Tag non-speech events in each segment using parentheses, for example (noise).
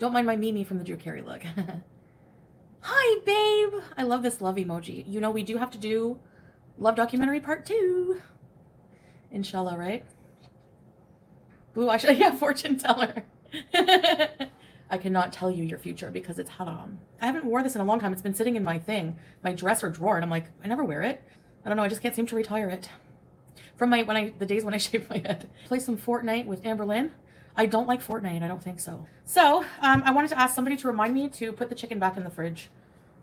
Don't mind my Mimi from the Drew Carey look. (laughs) Hi, babe. I love this love emoji. You know, we do have to do love documentary part two. Inshallah, right? I should, (laughs) yeah, fortune teller. (laughs) I cannot tell you your future because it's haram. I haven't wore this in a long time. It's been sitting in my thing, my dresser drawer, and I'm like, I never wear it. I don't know. I just can't seem to retire it. From my when I the days when I (laughs) shaved my head. Play some Fortnite with Amberlynn. I don't like Fortnite. I don't think so. So um, I wanted to ask somebody to remind me to put the chicken back in the fridge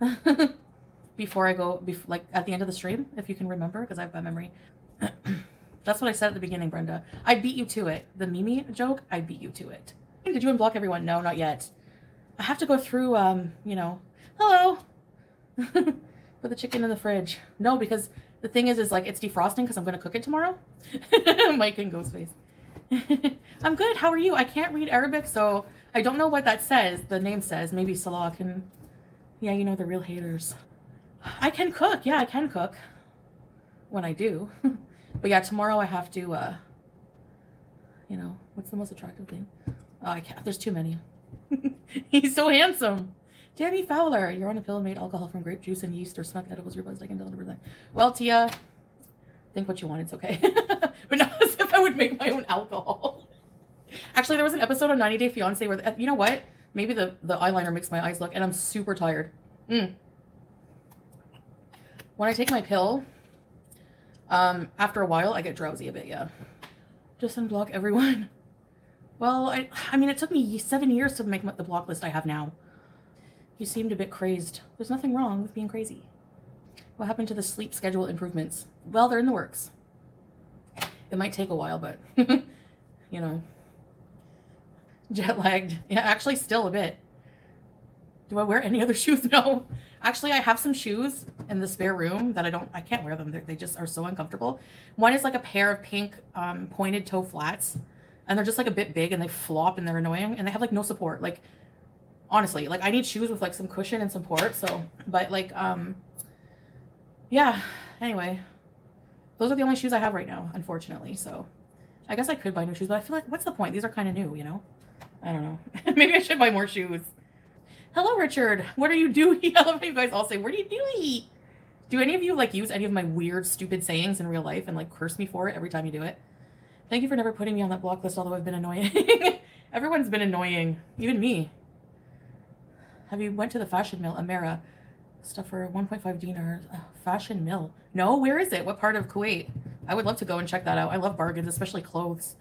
(laughs) before I go, bef- like at the end of the stream, if you can remember, because I have bad memory. (clears throat) That's what I said at the beginning, Brenda. I beat you to it. The Mimi joke, I beat you to it. Did you unblock everyone? No, not yet. I have to go through, um, you know, hello. (laughs) Put the chicken in the fridge. No, because the thing is, is like it's defrosting because I'm going to cook it tomorrow. (laughs) Mike and Ghostface. (laughs) I'm good. How are you? I can't read Arabic, so I don't know what that says. The name says. Maybe Salah can. Yeah, you know, the real haters. I can cook. Yeah, I can cook when I do. (laughs) but yeah, tomorrow I have to, uh, you know, what's the most attractive thing? Oh, I can't. There's too many. He's so handsome. Danny Fowler, you're on a pill made alcohol from grape juice and yeast or snuck edibles. I can deliver that. Well, Tia, think what you want. It's okay. (laughs) but not as if I would make my own alcohol. Actually, there was an episode of 90 Day Fiance where, you know what? Maybe the, the eyeliner makes my eyes look, and I'm super tired. Mm. When I take my pill, um, after a while, I get drowsy a bit, yeah. Just unblock everyone. Well, I, I mean, it took me seven years to make the block list I have now. You seemed a bit crazed. There's nothing wrong with being crazy. What happened to the sleep schedule improvements? Well, they're in the works. It might take a while, but, (laughs) you know, jet lagged. Yeah, actually, still a bit. Do I wear any other (laughs) shoes? No. Actually, I have some shoes in the spare room that I don't, I can't wear them. They're, they just are so uncomfortable. One is like a pair of pink um, pointed toe flats and they're just like a bit big and they flop and they're annoying and they have like no support. Like honestly, like I need shoes with like some cushion and support. So, but like, um, yeah. Anyway, those are the only shoes I have right now, unfortunately. So, I guess I could buy new shoes, but I feel like what's the point? These are kind of new, you know. I don't know. (laughs) Maybe I should buy more shoes. Hello, Richard. What are you doing? (laughs) I love how you guys all say, "What are you doing?" Do any of you like use any of my weird, stupid sayings in real life and like curse me for it every time you do it? Thank you for never putting me on that block list, although I've been annoying. (laughs) Everyone's been annoying, even me. Have you went to the fashion mill, Amera? Stuff for 1.5 dinars. Fashion mill. No, where is it? What part of Kuwait? I would love to go and check that out. I love bargains, especially clothes.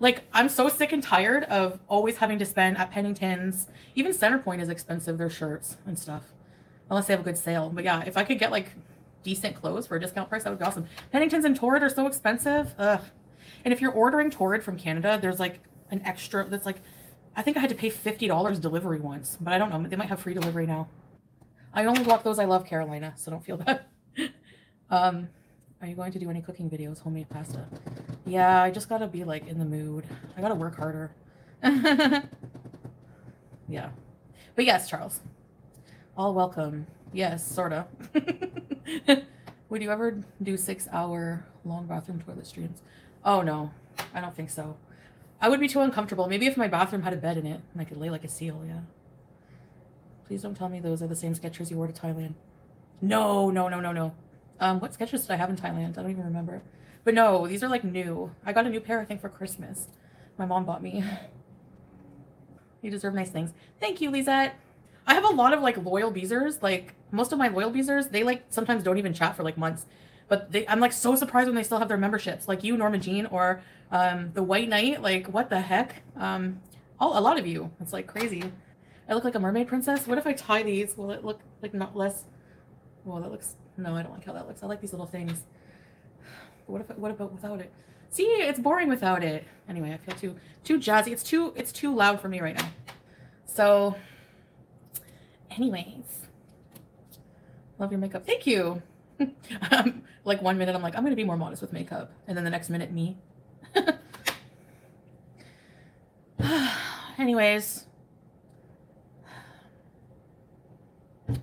Like, I'm so sick and tired of always having to spend at Pennington's. Even Centerpoint is expensive, their shirts and stuff. Unless they have a good sale. But yeah, if I could get like decent clothes for a discount price, that would be awesome. Pennington's and Torrid are so expensive. Ugh. And if you're ordering Torrid from Canada, there's like an extra that's like I think I had to pay $50 delivery once, but I don't know. They might have free delivery now. I only block those I love, Carolina, so don't feel bad. (laughs) um, are you going to do any cooking videos, homemade pasta? Yeah, I just gotta be like in the mood. I gotta work harder. (laughs) yeah. But yes, Charles. All welcome. Yes, sorta. (laughs) Would you ever do six hour long bathroom toilet streams? Oh no, I don't think so. I would be too uncomfortable. Maybe if my bathroom had a bed in it and I could lay like a seal, yeah. Please don't tell me those are the same Skechers you wore to Thailand. No, no, no, no, no. Um, what Skechers did I have in Thailand? I don't even remember. But no, these are like new. I got a new pair, I think, for Christmas. My mom bought me. (laughs) you deserve nice things. Thank you, Lisette. I have a lot of like loyal beezers. Like most of my loyal beezers, they like sometimes don't even chat for like months. But they, I'm like so surprised when they still have their memberships, like you, Norma Jean, or um, the White Knight. Like what the heck? Um, all, a lot of you. It's like crazy. I look like a mermaid princess. What if I tie these? Will it look like not less? Well, that looks. No, I don't like how that looks. I like these little things. What if? What about without it? See, it's boring without it. Anyway, I feel too too jazzy. It's too it's too loud for me right now. So, anyways, love your makeup. Thank you. (laughs) um, like one minute I'm like, I'm gonna be more modest with makeup, and then the next minute me. (sighs) Anyways,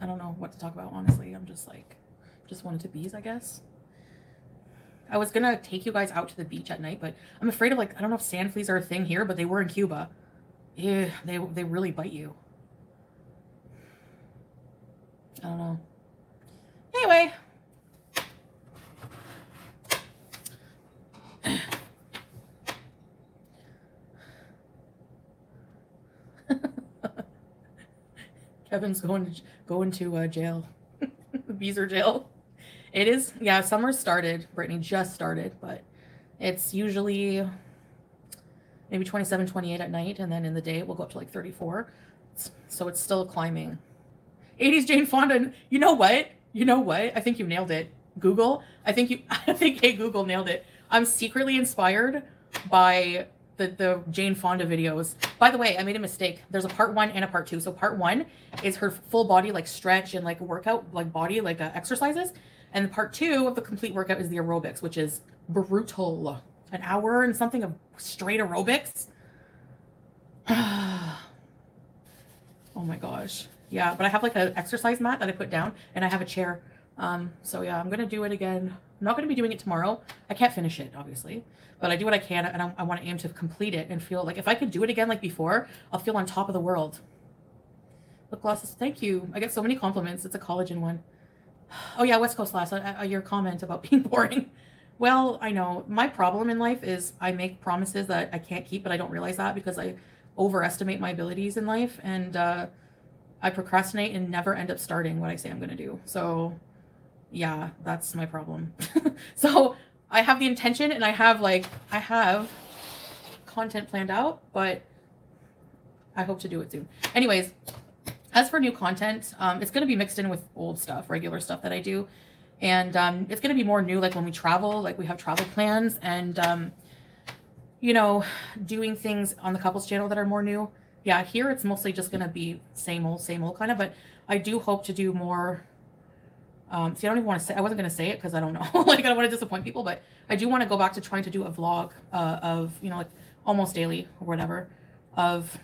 I don't know what to talk about, honestly. I'm just like, just wanted to bees, I guess. I was gonna take you guys out to the beach at night, but I'm afraid of like I don't know if sand fleas are a thing here, but they were in Cuba. Yeah, they they really bite you. I don't know. Anyway. Kevin's going to going to uh, jail, (laughs) Beezer jail. It is, yeah. Summer started. Brittany just started, but it's usually maybe 27, 28 at night, and then in the day it will go up to like 34. So it's still climbing. 80s Jane Fonda. You know what? You know what? I think you nailed it. Google. I think you. (laughs) I think hey Google nailed it. I'm secretly inspired by the the Jane Fonda videos. By the way, I made a mistake. There's a part one and a part two. So part one is her full body like stretch and like workout, like body like uh, exercises, and part two of the complete workout is the aerobics, which is brutal. An hour and something of straight aerobics. (sighs) oh my gosh. Yeah, but I have like an exercise mat that I put down and I have a chair. Um, so yeah, I'm gonna do it again. I'm not gonna be doing it tomorrow. I can't finish it, obviously, but I do what I can and I, I want to aim to complete it and feel like if I could do it again like before, I'll feel on top of the world. Lip glosses, thank you. I get so many compliments. It's a collagen one. (sighs) Oh yeah, West Coast Lass, uh, uh, your comment about (laughs) being boring. Well, I know my problem in life is I make promises that I can't keep, but I don't realize that because I overestimate my abilities in life and uh, I procrastinate and never end up starting what I say I'm going to do. So, yeah, that's my problem. (laughs) so, I have the intention and I have like, I have content planned out, but I hope to do it soon. Anyways, as for new content, um, it's going to be mixed in with old stuff, regular stuff that I do. And um, it's going to be more new, like when we travel, like we have travel plans and, um, you know, doing things on the couples channel that are more new. Yeah, here it's mostly just going to be same old, same old kind of, but I do hope to do more. Um, see, I don't even want to say, I wasn't going to say it because I don't know, (laughs) like I don't want to disappoint people, but I do want to go back to trying to do a vlog uh, of, you know, like almost daily or whatever of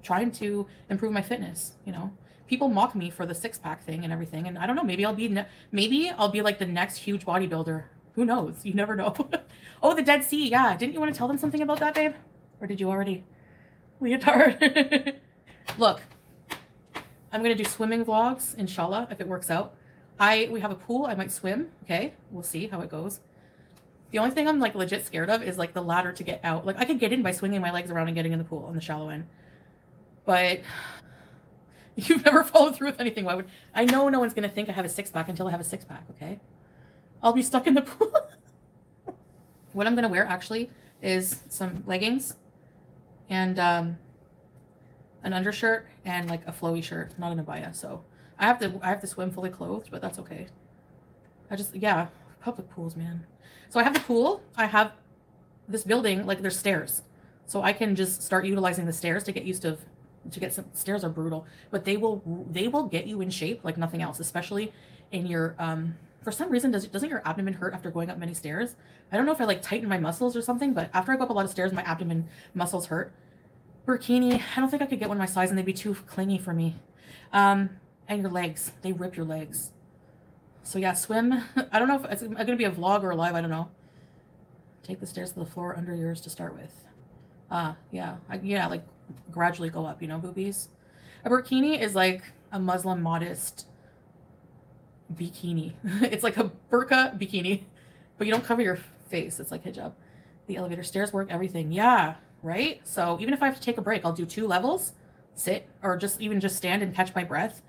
trying to improve my fitness, you know. People mock me for the six pack thing and everything, and I don't know. Maybe I'll be ne- maybe I'll be like the next huge bodybuilder. Who knows? You never know. (laughs) oh, the Dead Sea. Yeah, didn't you want to tell them something about that, babe? Or did you already? Leotard. (laughs) Look, I'm gonna do swimming vlogs, inshallah, if it works out. I we have a pool. I might swim. Okay, we'll see how it goes. The only thing I'm like legit scared of is like the ladder to get out. Like I could get in by swinging my legs around and getting in the pool on the shallow end but (laughs) you've never followed through with anything. Why would I know no one's gonna think I have a six pack until I have a six pack, okay? I'll be stuck in the (laughs) pool. what I'm gonna wear actually is some leggings and um, an undershirt and like a flowy shirt, not an abaya. So I have to I have to swim fully clothed, but that's okay. I just yeah, public pools, man. So I have the pool. I have this building like there's stairs, so I can just start utilizing the stairs to get used to to get some stairs are brutal, but they will they will get you in shape like nothing else, especially in your um for some reason does doesn't your abdomen hurt after going up many stairs? I don't know if I like tighten my muscles or something, but after I go up a lot of stairs, my abdomen muscles hurt. Burkini, I don't think I could get one my size and they'd be too clingy for me. Um, and your legs, they rip your legs. So yeah, swim. (laughs) I don't know if it's going to be a vlog or a live. I don't know. Take the stairs to the floor under yours to start with. Uh, yeah, I, yeah, like gradually go up, you know, boobies. A burkini is like a Muslim modest bikini. (laughs) it's like a burqa bikini, but you don't cover your face. It's like hijab. The elevator stairs work, everything. Yeah, right? So even if I have to take a break, I'll do two levels, sit, or just even just stand and catch my breath.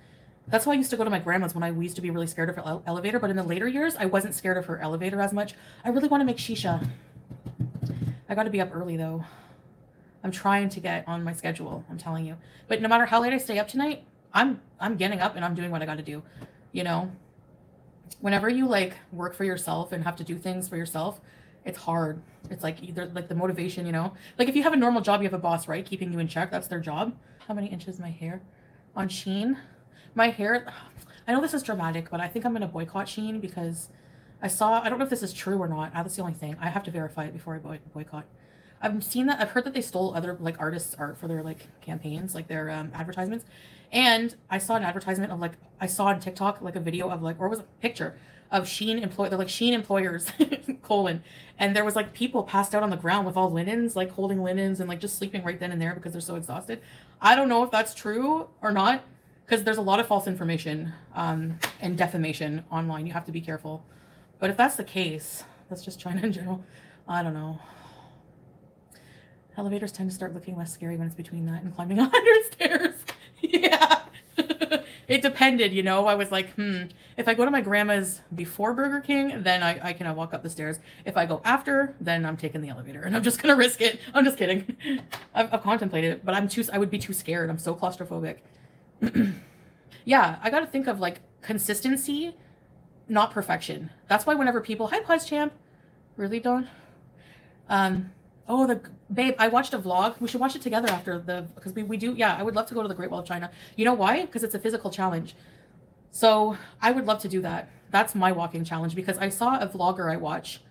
That's why I used to go to my grandma's when I used to be really scared of her elevator. But in the later years, I wasn't scared of her elevator as much. I really want to make shisha. I got to be up early though. I'm trying to get on my schedule. I'm telling you. But no matter how late I stay up tonight, I'm I'm getting up and I'm doing what I got to do. You know, whenever you like work for yourself and have to do things for yourself, it's hard. It's like either like the motivation, you know. Like if you have a normal job, you have a boss, right, keeping you in check. That's their job. How many inches my hair on Shein? My hair. I know this is dramatic, but I think I'm gonna boycott Shein because I saw. I don't know if this is true or not. That's the only thing. I have to verify it before I boy- boycott. I've seen that. I've heard that they stole other like artists' art for their like campaigns, like their um, advertisements. And I saw an advertisement of like I saw on TikTok like a video of like or was a picture of Shein employ. They're like Shein employers, (laughs) colon. And there was like people passed out on the ground with all linens, like holding linens and like just sleeping right then and there because they're so exhausted. I don't know if that's true or not because there's a lot of false information um, and defamation online. You have to be careful. But if that's the case, that's just China in general. I don't know. Elevators tend to start looking less scary when it's between that and climbing (laughs) 100 stairs. yeah. (laughs) it depended, you know. I was like, hmm, if I go to my grandma's before Burger King, then I, I can walk up the stairs. If I go after, then I'm taking the elevator and I'm just gonna risk it. I'm just kidding. (laughs) I've, I've contemplated it, but I'm too I would be too scared. I'm so claustrophobic. (clears throat) yeah, I gotta think of like consistency, not perfection. That's why whenever people, hi Pause Champ, really Dawn? Um, oh the babe, I watched a vlog. We should watch it together after the because we, we do yeah, I would love to go to the Great Wall of China. You know why? Because it's a physical challenge. So I would love to do that. That's my walking challenge because I saw a vlogger I watch,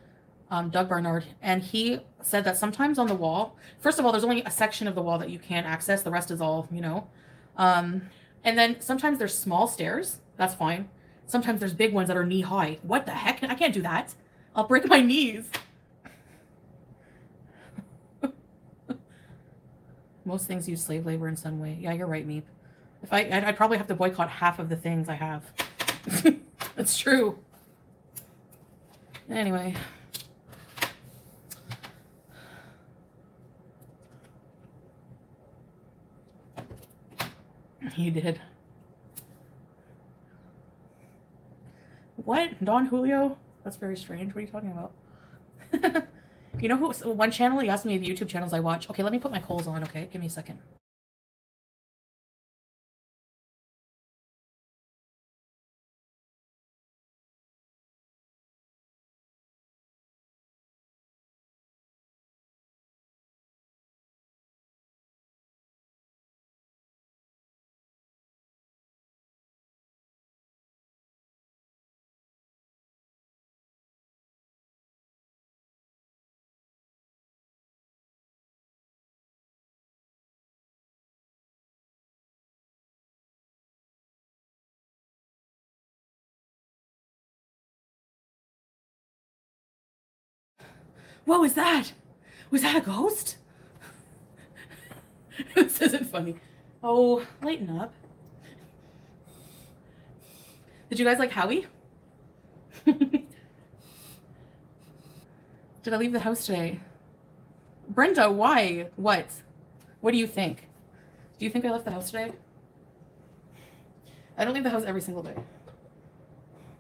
um, Doug Barnard, and he said that sometimes on the wall, first of all, there's only a section of the wall that you can't access. The rest is all, you know. Um, and then sometimes there's small stairs. That's fine. Sometimes there's big ones that are knee high. What the heck? I can't do that. I'll break my knees. Most things use slave labor in some way. Yeah, you're right, Meep. If I, I'd, I'd probably have to boycott half of the things I have. (laughs) That's true. Anyway. You did. What? Don Julio? That's very strange. What are you talking about? (laughs) you know who? One channel, he asked me the YouTube channels I watch. Okay, let me put my coals on, okay? Give me a second. What was that? Was that a ghost? (laughs) this isn't funny. Oh, lighten up. Did you guys like Howie? (laughs) Did I leave the house today? Brenda, why? What? What do you think? Do you think I left the house today? I don't leave the house every single day.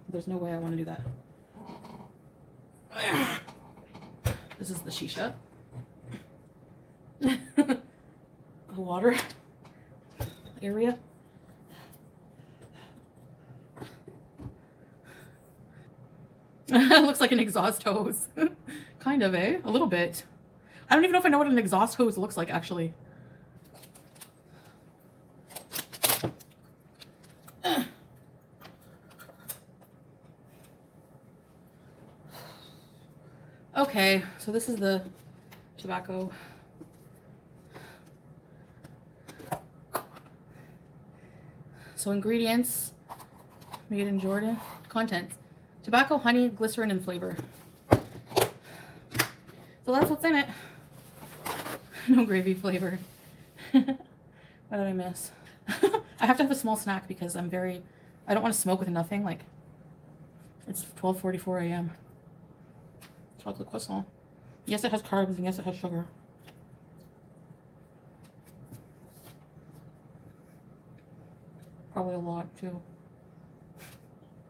There's no way I want to do that. This is the shisha. (laughs) the water area. (laughs) looks like an exhaust hose. (laughs) kind of, eh? A little bit. I don't even know if I know what an exhaust hose looks like, actually. Okay, so this is the tobacco. So ingredients, made in Jordan. Contents, tobacco, honey, glycerin, and flavor. So that's what's in it. (laughs) no gravy flavor. (laughs) what did I miss? (laughs) I have to have a small snack because I'm very, I don't want to smoke with nothing. Like, it's 12.44 a.m chocolate croissant. Yes, it has carbs and yes, it has sugar. Probably a lot too.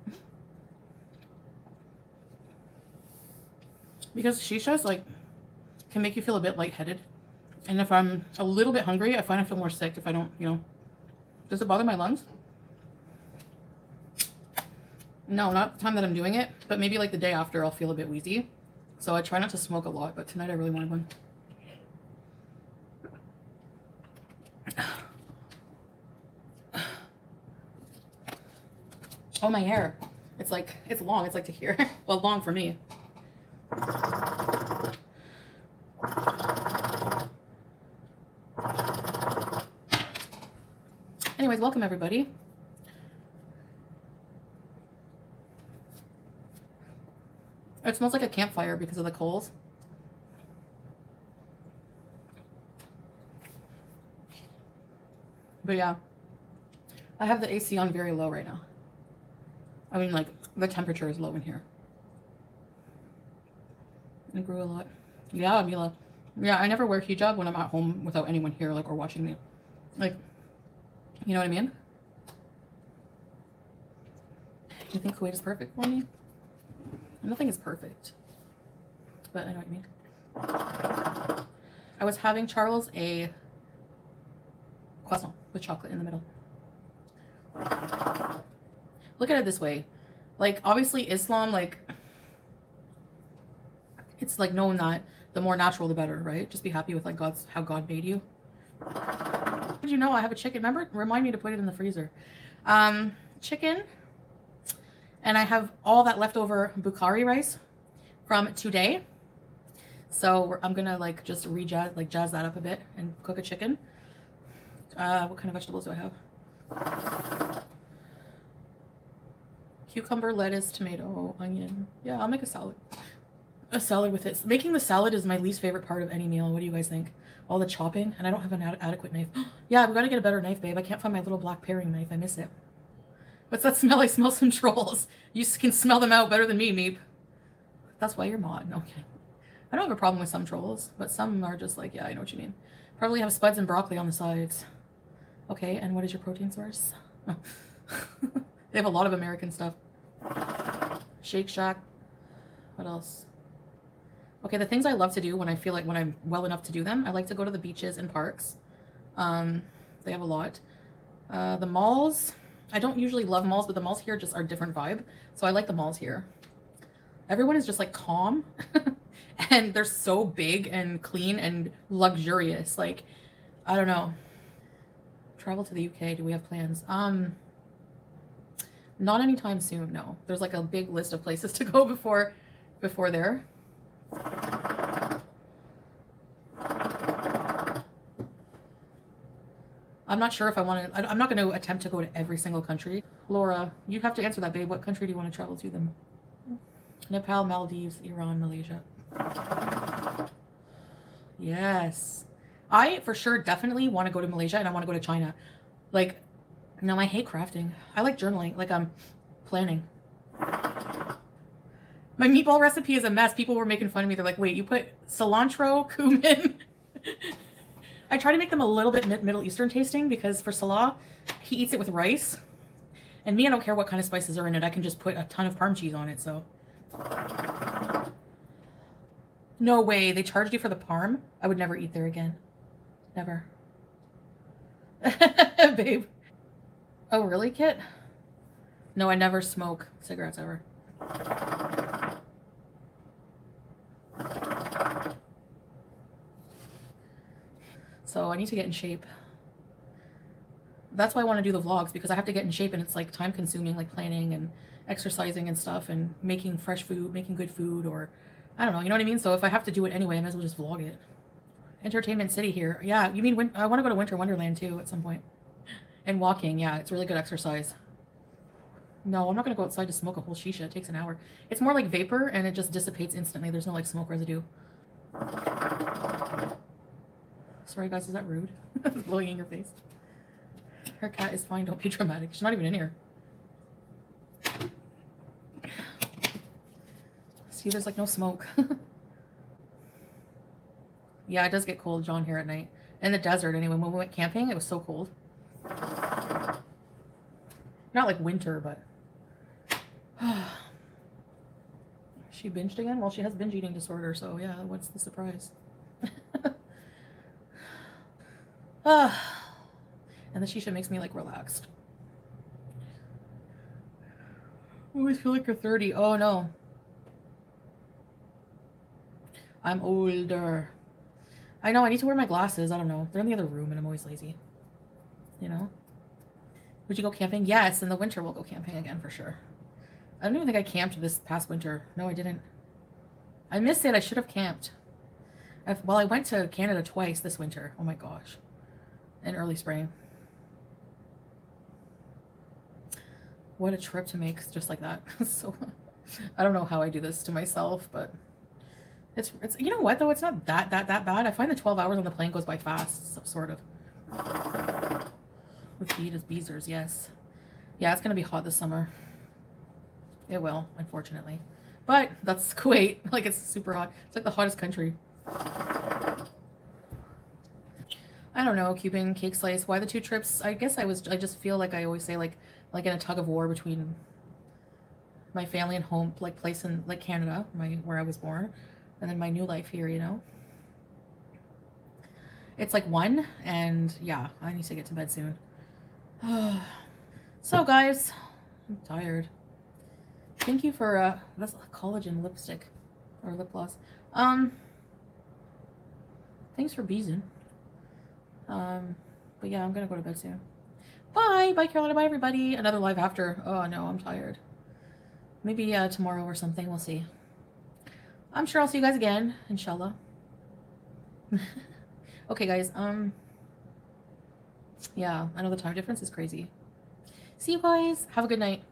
(laughs) because shisha like can make you feel a bit lightheaded. And if I'm a little bit hungry, I find I feel more sick if I don't, you know. Does it bother my lungs? No, not the time that I'm doing it, but maybe like the day after I'll feel a bit wheezy. So I try not to smoke a lot, but tonight I really wanted one. (sighs) Oh, my hair. It's like, it's long. It's like to here. (laughs) well, long for me. Anyways, welcome everybody. It smells like a campfire because of the coals. But yeah, I have the AC on very low right now. I mean, like, the temperature is low in here. It grew a lot. Yeah, Mila. Yeah, I never wear hijab when I'm at home without anyone here, like, or watching me. Like, you know what I mean? You think Kuwait is perfect for me? Nothing is perfect. But I know what you mean. I was having Charles a croissant with chocolate in the middle. Look at it this way. Like, obviously, Islam, like, it's like knowing that the more natural, the better, right? Just be happy with, like, God's, how God made you. Did you know I have a chicken? Remember? Remind me to put it in the freezer. Um, chicken. And I have all that leftover Bukhari rice from today. So I'm gonna like just rejazz, like jazz that up a bit and cook a chicken. Uh, what kind of vegetables do I have? Cucumber, lettuce, tomato, onion. Yeah, I'll make a salad. A salad with it. Making the salad is my least favorite part of any meal. What do you guys think? All the chopping, and I don't have an ad adequate knife. (gasps) yeah, I've got to get a better knife, babe. I can't find my little black paring knife. I miss it. What's that smell? I smell some trolls. You can smell them out better than me, Meep. That's why you're mod. Okay. I don't have a problem with some trolls, but some are just like, yeah, I know what you mean. Probably have spuds and broccoli on the sides. Okay, and what is your protein source? (laughs) they have a lot of American stuff. Shake Shack. What else? Okay, the things I love to do when I feel like when I'm well enough to do them, I like to go to the beaches and parks. Um, they have a lot. Uh, the malls, I don't usually love malls, but the malls here just are different vibe. So I like the malls here. Everyone is just like calm (laughs) and they're so big and clean and luxurious. Like, I don't know. Travel to the UK. Do we have plans? Um, not anytime soon. No, there's like a big list of places (laughs) to go before, before there. I'm not sure if I want to, I'm not going to attempt to go to every single country. Laura, you have to answer that, babe. What country do you want to travel to them? Nepal, Maldives, Iran, Malaysia. Yes. I for sure definitely want to go to Malaysia and I want to go to China. Like, no, I hate crafting. I like journaling. Like, I'm planning. My meatball recipe is a mess. People were making fun of me. They're like, wait, you put cilantro, cumin. I try to make them a little bit Middle Eastern tasting because for Salah, he eats it with rice. And me, I don't care what kind of spices are in it. I can just put a ton of parm cheese on it, so. No way. They charged you for the parm? I would never eat there again. Never. (laughs) Babe. Oh, really, Kit? No, I never smoke cigarettes ever. So I need to get in shape. That's why I want to do the vlogs because I have to get in shape and it's like time consuming, like planning and exercising and stuff and making fresh food, making good food or I don't know, you know what I mean? So if I have to do it anyway, I might as well just vlog it. Entertainment City here. Yeah, you mean I want to go to Winter Wonderland too at some point. And walking, yeah, it's really good exercise. No, I'm not going to go outside to smoke a whole shisha. It takes an hour. It's more like vapor and it just dissipates instantly. There's no like smoke residue. Sorry guys, is that rude? (laughs) Blowing in your face. Her cat is fine, don't be dramatic. She's not even in here. See, there's like no smoke. (laughs) yeah, it does get cold, John, here at night. In the desert, anyway. When we went camping, it was so cold. Not like winter, but... (sighs) she binged again? Well, she has binge eating disorder, so yeah, what's the surprise? (laughs) And the shisha makes me like relaxed. I always feel like you're 30. Oh no. I'm older. I know, I need to wear my glasses. I don't know. They're in the other room and I'm always lazy. You know? Would you go camping? Yes, in the winter we'll go camping again for sure. I don't even think I camped this past winter. No, I didn't. I missed it. I should have camped. I've, well, I went to Canada twice this winter. Oh my gosh. In early spring. What a trip to make just like that. (laughs) so I don't know how I do this to myself, but it's it's you know what though it's not that that that bad. I find the 12 hours on the plane goes by fast, so, sort of. With beat as beezers, yes. Yeah, it's gonna be hot this summer. It will, unfortunately. But that's (laughs) Kuwait. Like it's super hot. It's like the hottest country. I don't know, Cuban cake slice. Why the two trips? I guess I was I just feel like I always say like like in a tug of war between my family and home like place in like Canada, my where I was born, and then my new life here, you know. It's like one and yeah, I need to get to bed soon. (sighs) so guys, I'm tired. Thank you for uh that's collagen lipstick or lip gloss. Um thanks for beezing. Um, but yeah, I'm gonna go to bed soon. Bye, bye Carolina, bye everybody. Another live after. Oh no, I'm tired. Maybe uh, tomorrow or something. We'll see. I'm sure I'll see you guys again, inshallah. (laughs) okay, guys. Um, yeah, I know the time difference is crazy. See you guys. Have a good night.